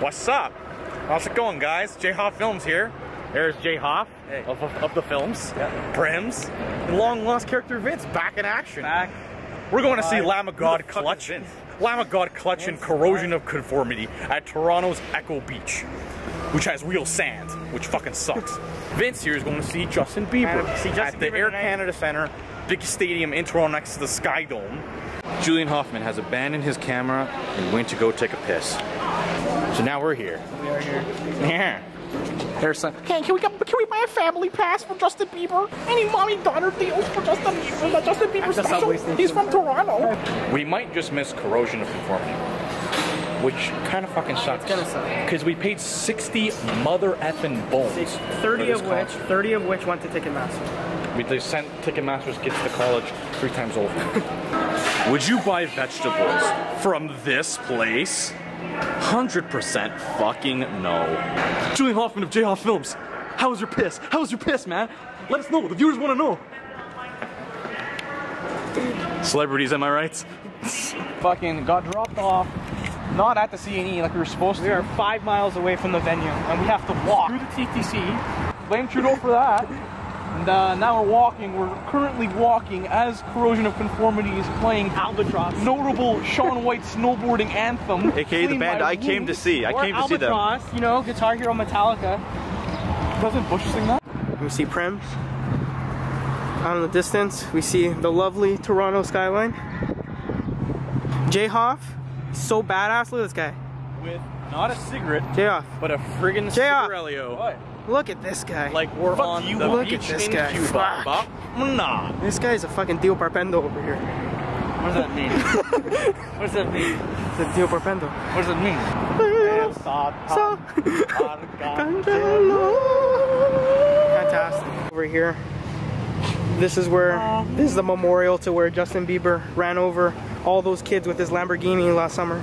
What's up? How's it going, guys? J Hoff Films here. There's J Hoff Hey. of, of, the films. Yeah. Primz. And long lost character Vince back in action. Back. We're going to see Live. Lamb of God the fuck is Clutch. Lamb of God Clutch and Corrosion of Conformity at Toronto's Echo Beach, which has real sand, which fucking sucks. Vince here is going to see Justin Bieber see Justin at the Bieber Air tonight. Canada Center, big stadium in Toronto next to the Sky Dome. Julian Hoffman has abandoned his camera and went to go take a piss. So now we're here. We are here. Yeah. There's some. Can, can we get, can we buy a family pass for Justin Bieber? Any mommy daughter deals for Justin Bieber? The Justin Bieber the special? He's from Toronto. We might just miss corrosion of conformity, which kind of fucking sucks. gonna suck. Because we paid sixty mother effing bones. Thirty of this which, concert. thirty of which went to Ticketmaster. We they sent Ticketmaster's kids to college three times over. Would you buy vegetables from this place? 100% fucking no. Julian Hoffman of J Hoff Films. How was your piss? How was your piss, man? Let us know. The viewers want to know. Celebrities, am I right? Fucking got dropped off. Not at the CNE like we were supposed to. We are five miles away from the venue, and we have to walk through the TTC. Blame Trudeau for that. And uh, now we're walking. We're currently walking as Corrosion of Conformity is playing Albatross, notable Shaun White snowboarding anthem. AKA the band I came to see. I Or came to see them. Albatross, You know, Guitar Hero Metallica. Doesn't Bush sing that? We see Primz. Out in the distance, we see the lovely Toronto skyline. Jay Hoff, so badass. Look at this guy. With not a cigarette, Jay Hoff. but a friggin' J.R. cigarello. Look at this guy. Like we're Fuck on you, the look at this in guy. Cuba. Fuck. Nah. this guy's a fucking Dio Parpendo over here. What does that mean? what does that mean? It's a Dio Parpendo. What does it mean? Fantastic. Over here, this is where this is the memorial to where Justin Bieber ran over all those kids with his Lamborghini last summer.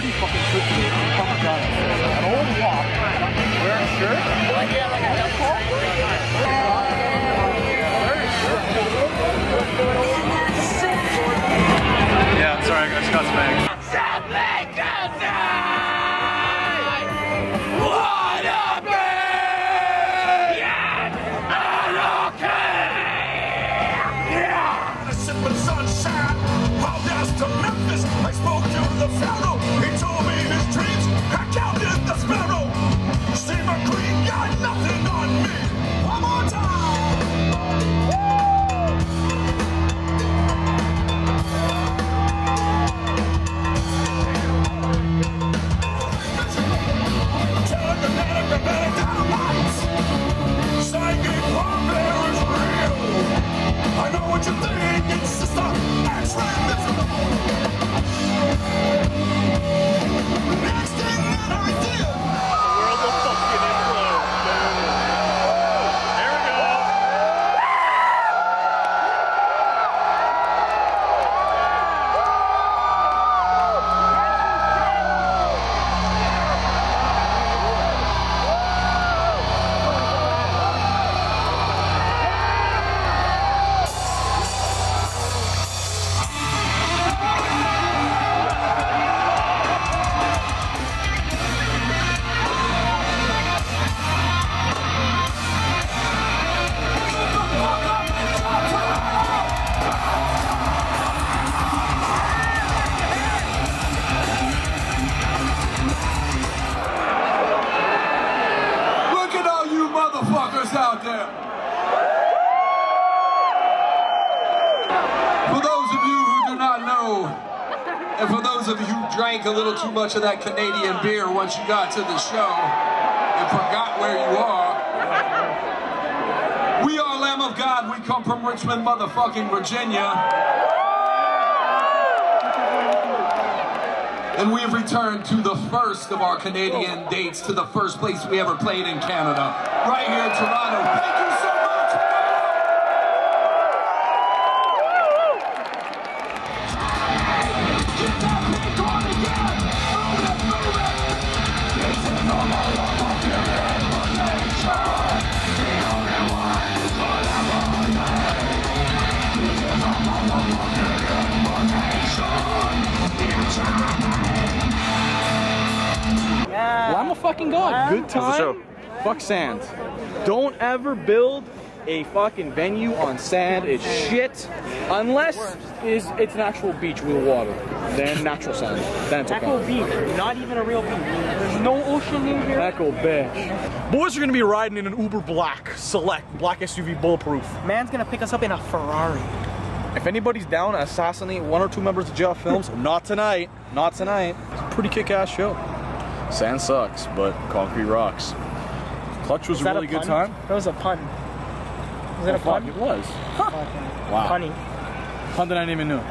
30 fucking cookies. Those of you who drank a little too much of that Canadian beer once you got to the show and forgot where you are, we are Lamb of God. We come from Richmond, motherfucking Virginia. And we have returned to the first of our Canadian dates, to the first place we ever played in Canada, right here in Toronto. Thank you so fucking god. Good time. show? Fuck sand. Don't ever build a fucking venue on sand. It's shit. Unless is it's an actual beach with water. Then natural sand. Then it's Echo okay. Beach, not even a real beach. There's no ocean in here. Echo bitch. Boys are gonna be riding in an Uber Black Select Black SUV bulletproof. Man's gonna pick us up in a Ferrari. If anybody's down to assassinate one or two members of J Hoff Films, not tonight. Not tonight. It's a pretty kick-ass show. Sand sucks, but concrete rocks. Clutch was Is a really a good time. That was a pun. Was it a Fuck, pun? It was. Fucking Wow. Punny. Pun that I didn't even know.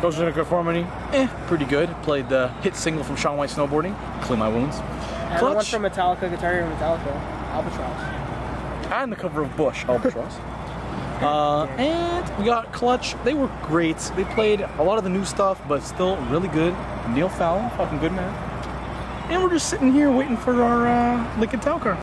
Corrosion of Conformity. Eh, pretty good. Played the hit single from Shaun White Snowboarding. Clean my wounds. And the one Clutch. from Metallica, Guitar Hero Metallica, Albatross. and the cover of Bush, Albatross. uh, and we got Clutch. They were great. They played a lot of the new stuff, but still really good. Neil Fallon, fucking good man. And we're just sitting here waiting for our uh, Lincoln Town car.